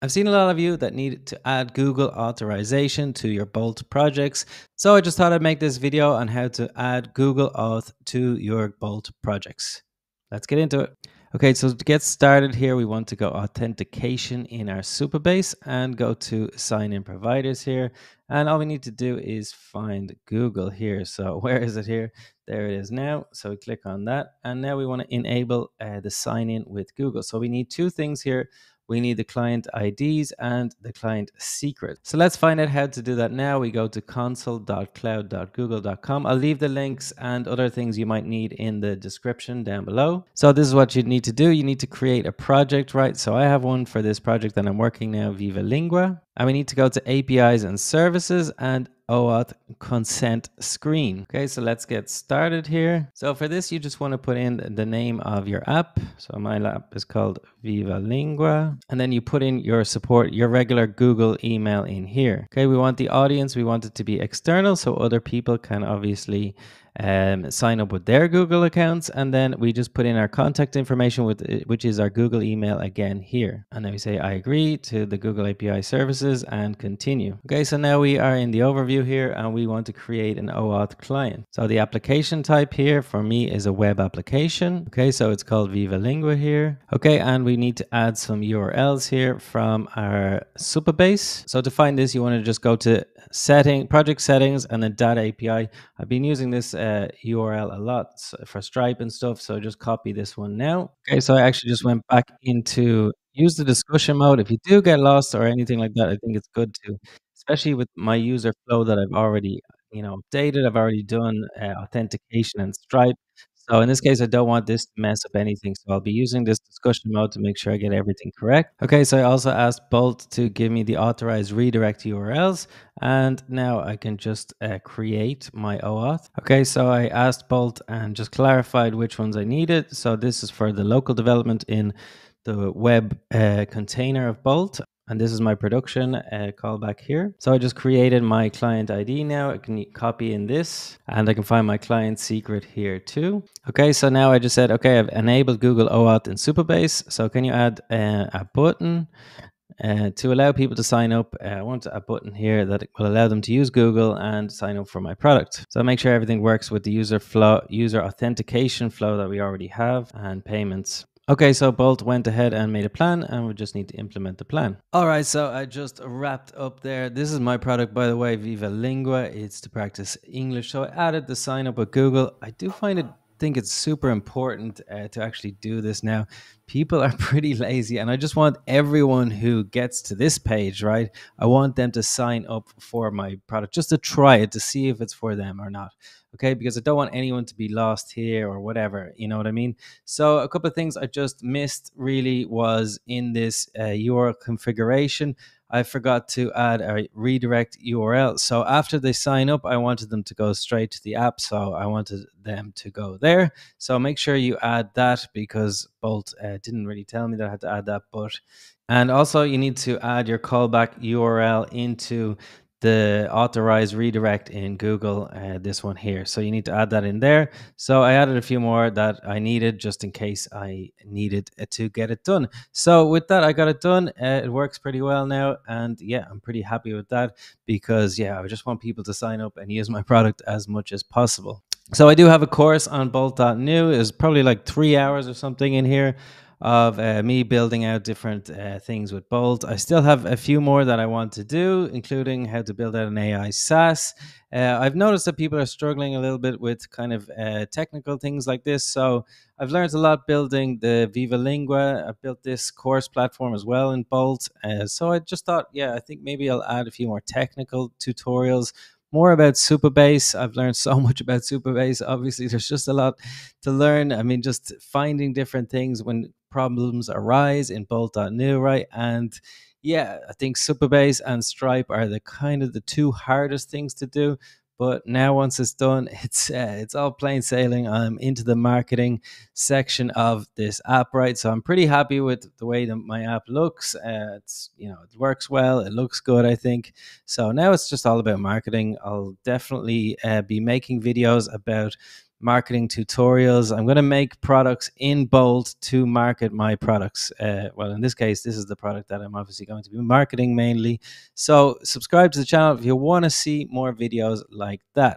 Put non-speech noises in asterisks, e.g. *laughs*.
I've seen a lot of you that need to add Google authorization to your Bolt projects. So I just thought I'd make this video on how to add Google Auth to your Bolt projects. Let's get into it. Okay, so to get started here, we want to go authentication in our Supabase and go to sign in providers here. And all we need to do is find Google here. So *laughs* where is it here? There it is now. So we click on that. And now we want to enable uh, the sign in with Google. So we need two things here we need the client IDs and the client secret. So let's find out how to do that now. We go to console.cloud.google.com. I'll leave the links and other things you might need in the description down below. So this is what you need to do. You need to create a project, right? So I have one for this project that I'm working now, Viva Lingua. And we need to go to APIs and services and OAuth consent screen. Okay, so let's get started here. So for this, you just want to put in the name of your app. So my app is called Viva Lingua. And then you put in your support, your regular Google email in here. Okay, we want the audience, we want it to be external so other people can obviously um, sign up with their Google accounts, and then we just put in our contact information with uh, which is our Google email again here, and then we say I agree to the Google API services and continue. Okay, so now we are in the overview here, and we want to create an OAuth client. So the application type here for me is a web application. Okay, so it's called Viva Lingua here. Okay, and we need to add some URLs here from our Supabase. So to find this, you want to just go to setting project settings and then data API. I've been using this uh, URL a lot for Stripe and stuff, so just copy this one now. Okay, so I actually just went back into use the discussion mode. If you do get lost or anything like that, I think it's good to, especially with my user flow that I've already you know updated. I've already done uh, authentication and Stripe. So in this case, I don't want this to mess up anything. So I'll be using this discussion mode to make sure I get everything correct. Okay, so I also asked Bolt to give me the authorized redirect URLs. And now I can just uh, create my OAuth. Okay, so I asked Bolt and just clarified which ones I needed. So this is for the local development in the web uh, container of Bolt and this is my production uh, callback here. So I just created my client ID now. I can copy in this and I can find my client secret here too. Okay, so now I just said, okay, I've enabled Google OAuth in Supabase. So can you add uh, a button uh, to allow people to sign up, uh, I want a button here that will allow them to use Google and sign up for my product. So make sure everything works with the user flow, user authentication flow that we already have and payments. Okay, so Bolt went ahead and made a plan and we just need to implement the plan. All right, so I just wrapped up there. This is my product, by the way, Viva Lingua. It's to practice English. So I added the sign up with Google. I do find it think it's super important uh, to actually do this now. People are *laughs* pretty lazy, and I just want everyone who gets to this page, right? I want them to sign up for my product just to try it to see if it's for them or not. Okay, because I don't want anyone to be lost here or whatever. You know what I mean? So, a couple of things I just missed really was in this uh, URL configuration. I forgot to add a redirect URL. So after they sign up, I wanted them to go straight to the app. So I wanted them to go there. So make sure you add that because Bolt uh, didn't really tell me that I had to add that. But and also you need to add your callback URL into the authorized redirect in Google, uh, this one here. So you need to add that in there. So I added a few more that I needed just in case I needed to get it done. So with that, I got it done. Uh, it works pretty well now. And yeah, I'm pretty happy with that because yeah, I just want people to sign up and use my product as much as possible. So I do have a course on bolt.new. It's probably like three hours or something in here of uh, me building out different uh, things with Bolt. I still have a few more that I want to do, including how to build out an AI SaaS. Uh, I've noticed that people are struggling a little bit with kind of uh, technical things like this. So I've learned a lot building the Viva Lingua. I built this course platform as well in Bolt. Uh, so I just thought, yeah, I think maybe I'll add a few more technical tutorials more about Supabase. I've learned so *laughs* much about Supabase. Obviously, there's just a lot to learn. I mean, just finding different things when problems arise in Bolt.new, right? And yeah, I think Supabase and Stripe are the kind of the two hardest things to do. But now, once it's done, *laughs* it's uh, it's all plain sailing. I'm into the marketing section of this app, right? So I'm pretty happy with the way that my app looks. Uh, it's you know it works well. It looks good, I think. So now it's just all about marketing. I'll definitely uh, be making videos about marketing tutorials. I'm going to make products in Bolt to market my products. Uh, well, in this case, this is the product that I'm obviously going to be marketing mainly. So subscribe to the channel if you want to see more videos like that.